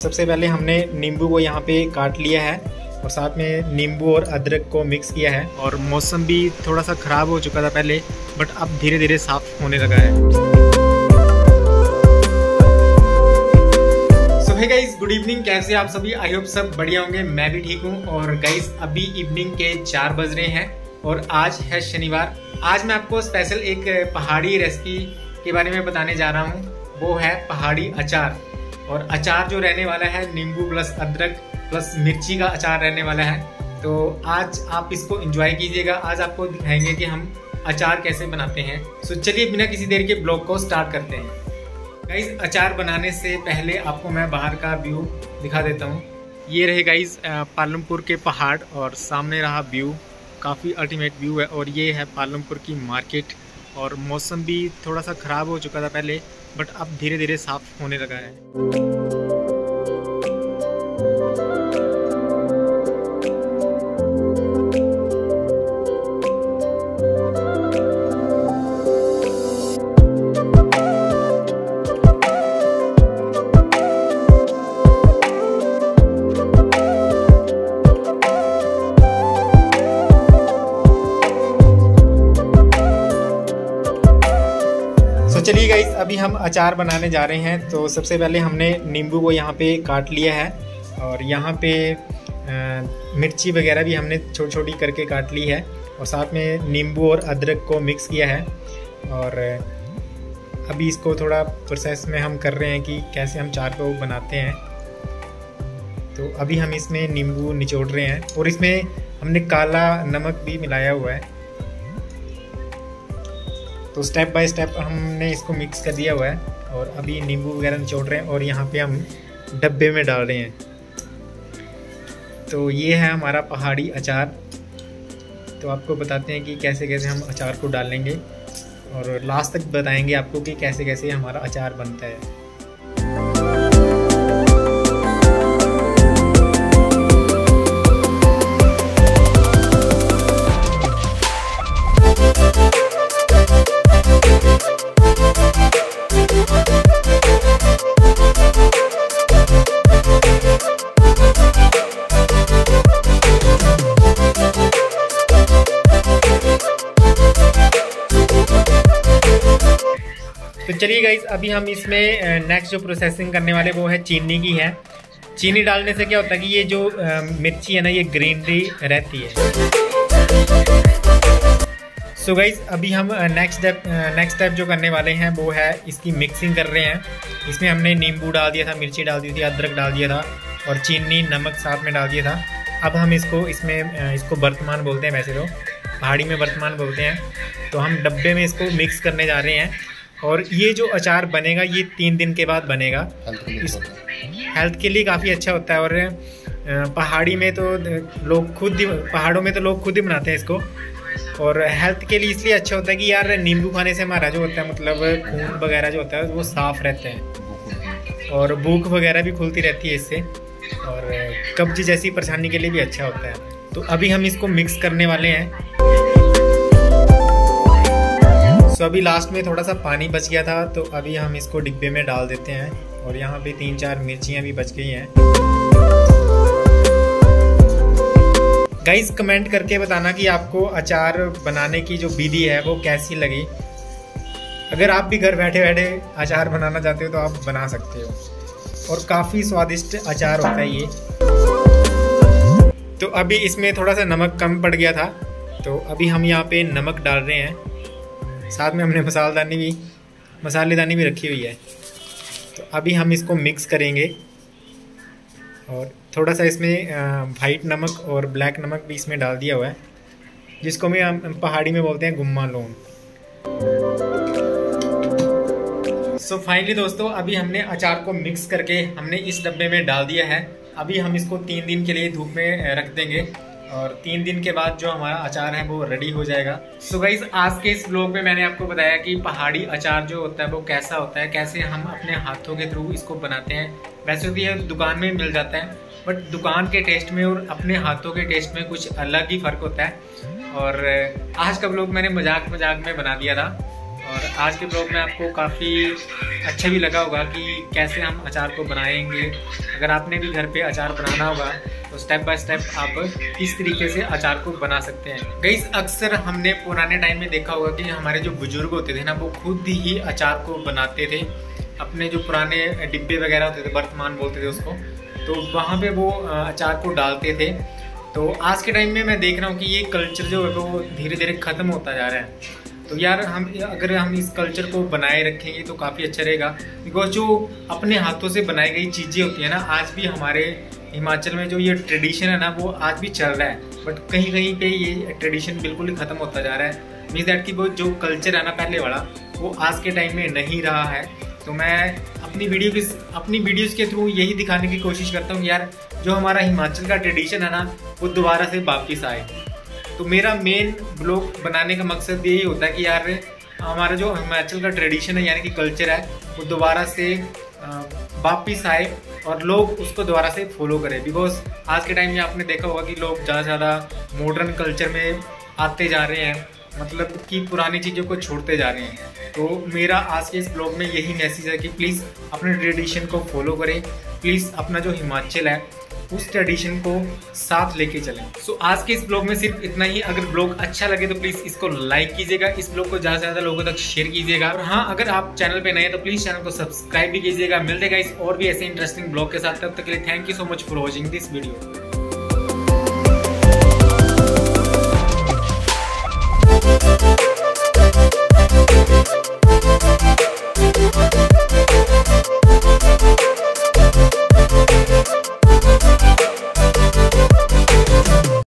सबसे पहले हमने नींबू को यहाँ पे काट लिया है और साथ में नींबू और अदरक को मिक्स किया है और मौसम भी थोड़ा सा ख़राब हो चुका था पहले बट अब धीरे धीरे साफ़ होने लगा है। सो हे गुड इवनिंग कैसे आप सभी? आई होप सब बढ़िया होंगे, मैं भी ठीक हूँ और गाइस अभी इवनिंग के चार बज रहे हैं और आज है शनिवार। आज मैं आपको स्पेशल एक पहाड़ी रेसिपी के बारे में बताने जा रहा हूँ, वो है पहाड़ी अचार। और अचार जो रहने वाला है, नींबू प्लस अदरक प्लस मिर्ची का अचार रहने वाला है। तो आज आप इसको इंजॉय कीजिएगा। आज आपको दिखाएँगे कि हम अचार कैसे बनाते हैं। सो चलिए बिना किसी देर के ब्लॉग को स्टार्ट करते हैं। गाइज़ अचार बनाने से पहले आपको मैं बाहर का व्यू दिखा देता हूँ। ये रहे गाइज़ पालमपुर के पहाड़ और सामने रहा व्यू काफ़ी अल्टीमेट व्यू है और ये है पालमपुर की मार्केट और मौसम भी थोड़ा सा ख़राब हो चुका था पहले। बट अब धीरे धीरे साफ़ होने लगा है। अभी हम अचार बनाने जा रहे हैं तो सबसे पहले हमने नींबू को यहाँ पे काट लिया है और यहाँ पे मिर्ची वगैरह भी हमने छोटी छोटी करके काट ली है और साथ में नींबू और अदरक को मिक्स किया है और अभी इसको थोड़ा प्रोसेस में हम कर रहे हैं कि कैसे हम चार को बनाते हैं। तो अभी हम इसमें नींबू निचोड़ रहे हैं और इसमें हमने काला नमक भी मिलाया हुआ है। तो स्टेप बाय स्टेप हमने इसको मिक्स कर दिया हुआ है और अभी नींबू वगैरह निचोड़ रहे हैं और यहाँ पे हम डब्बे में डाल रहे हैं। तो ये है हमारा पहाड़ी अचार। तो आपको बताते हैं कि कैसे कैसे हम अचार को डालेंगे और लास्ट तक बताएँगे आपको कि कैसे कैसे हमारा अचार बनता है। तो चलिए गाइज़ अभी हम इसमें नेक्स्ट जो प्रोसेसिंग करने वाले वो है चीनी की है। चीनी डालने से क्या होता है कि ये जो मिर्ची है ना, ये ग्रीनरी रहती है। सो so गाइज़ अभी हम नेक्स्ट स्टेप नेक्स्ट स्टेप जो करने वाले हैं वो है इसकी मिक्सिंग कर रहे हैं। इसमें हमने नींबू डाल दिया था, मिर्ची डाल दी थी, अदरक डाल दिया था और चीनी, नमक साथ में डाल दिया था। अब हम इसको, इसमें इसको वर्तमान बोलते हैं वैसे तो पहाड़ी में वर्तमान बोलते हैं। तो हम डब्बे में इसको मिक्स करने जा रहे हैं। और ये जो अचार बनेगा ये तीन दिन के बाद बनेगा। इस हेल्थ के लिए काफ़ी अच्छा होता है और पहाड़ी में तो लोग खुद ही पहाड़ों में तो लोग खुद ही बनाते हैं इसको। और हेल्थ के लिए इसलिए अच्छा होता है कि यार नींबू खाने से हमारा जो होता है मतलब खून वगैरह जो होता है वो साफ़ रहते हैं। और भूख वगैरह भी खुलती रहती है इससे। और कब्ज जैसी परेशानी के लिए भी अच्छा होता है। तो अभी हम इसको मिक्स करने वाले हैं। सो अभी लास्ट में थोड़ा सा पानी बच गया था तो अभी हम इसको डिब्बे में डाल देते हैं और यहाँ पे तीन चार मिर्चियाँ भी बच गई हैं। गाइस कमेंट करके बताना कि आपको अचार बनाने की जो विधि है, वो कैसी लगी? अगर आप भी घर बैठे बैठे अचार बनाना चाहते हो तो आप बना सकते हो। और काफ़ी स्वादिष्ट अचार होता है ये। तो अभी इसमें थोड़ा सा नमक कम पड़ गया था तो अभी हम यहाँ पे नमक डाल रहे हैं। साथ में हमने मसालदानी भी मसालेदानी भी रखी हुई है। तो अभी हम इसको मिक्स करेंगे। और थोड़ा सा इसमें वाइट नमक और ब्लैक नमक भी इसमें डाल दिया हुआ है, जिसको भी हम पहाड़ी में बोलते हैं गुम्मा लोन सो so फाइनली दोस्तों, अभी हमने अचार को मिक्स करके हमने इस डब्बे में डाल दिया है। अभी हम इसको तीन दिन के लिए धूप में रख देंगे। और तीन दिन के बाद जो हमारा अचार है वो रेडी हो जाएगा। सो so गाइज़ आज के इस ब्लॉग में मैंने आपको बताया कि पहाड़ी अचार जो होता है वो कैसा होता है, कैसे हम अपने हाथों के थ्रू इसको बनाते हैं। वैसे तो ये दुकान में मिल जाता है बट दुकान के टेस्ट में और अपने हाथों के टेस्ट में कुछ अलग ही फ़र्क होता है। और आज का ब्लॉग मैंने मज़ाक मज़ाक में बना दिया था। और आज के ब्लॉग में आपको काफ़ी अच्छा भी लगा होगा कि कैसे हम अचार को बनाएँगे। अगर आपने भी घर पे अचार बनाना होगा तो स्टेप बाय स्टेप आप इस तरीके से अचार को बना सकते हैं। गई अक्सर हमने पुराने टाइम में देखा होगा कि हमारे जो बुज़ुर्ग होते थे ना, वो खुद ही अचार को बनाते थे। अपने जो पुराने डिब्बे वगैरह होते थे, वर्तमान बोलते थे उसको तो वहाँ पे वो अचार को डालते थे। तो आज के टाइम में मैं देख रहा हूँ कि ये कल्चर जो है, वो धीरे धीरे ख़त्म होता जा रहा है। तो यार, हम, अगर हम इस कल्चर को बनाए रखेंगे तो काफ़ी अच्छा रहेगा। बिकॉज़ जो अपने हाथों से बनाई गई चीज़ें होती है ना, आज भी हमारे हिमाचल में जो ये ट्रेडिशन है ना, वो आज भी चल रहा है। बट कहीं कहीं पे ये ट्रेडिशन बिल्कुल ही ख़त्म होता जा रहा है। मीन्स दैट कि वो जो कल्चर है ना, पहले वाला, वो आज के टाइम में नहीं रहा है। तो मैं अपनी वीडियो की, अपनी वीडियोस के थ्रू यही दिखाने की कोशिश करता हूँ यार, जो हमारा हिमाचल का ट्रेडिशन है ना, वो दोबारा से वापिस आए। तो मेरा मेन ब्लॉग बनाने का मकसद यही होता है कि यार, हमारा जो हिमाचल का ट्रेडिशन है, यानी कि कल्चर है, वो दोबारा से वापिस आए और लोग उसको दोबारा से फॉलो करें। बिकॉज़ आज के टाइम में आपने देखा होगा कि लोग ज़्यादा से ज़्यादा मॉडर्न कल्चर में आते जा रहे हैं। मतलब कि पुरानी चीज़ों को छोड़ते जा रहे हैं। तो मेरा आज के इस ब्लॉग में यही मैसेज है कि प्लीज़ अपने ट्रेडिशन को फॉलो करें। प्लीज़ अपना जो हिमाचल है उस ट्रेडिशन को साथ लेके चलें। सो so, आज के इस ब्लॉग में सिर्फ़ इतना ही। अगर ब्लॉग अच्छा लगे तो प्लीज़ इसको लाइक कीजिएगा। इस ब्लॉग को ज़्यादा से ज़्यादा लोगों तक शेयर कीजिएगा। और हाँ अगर आप चैनल पे नए तो प्लीज़ चैनल को सब्सक्राइब भी कीजिएगा। मिलते इस और भी ऐसे इंटरेस्टिंग ब्लॉग के साथ। तब तक के लिए thank you so much for watching this video